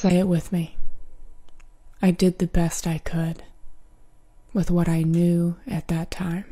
Say it with me. I did the best I could with what I knew at that time.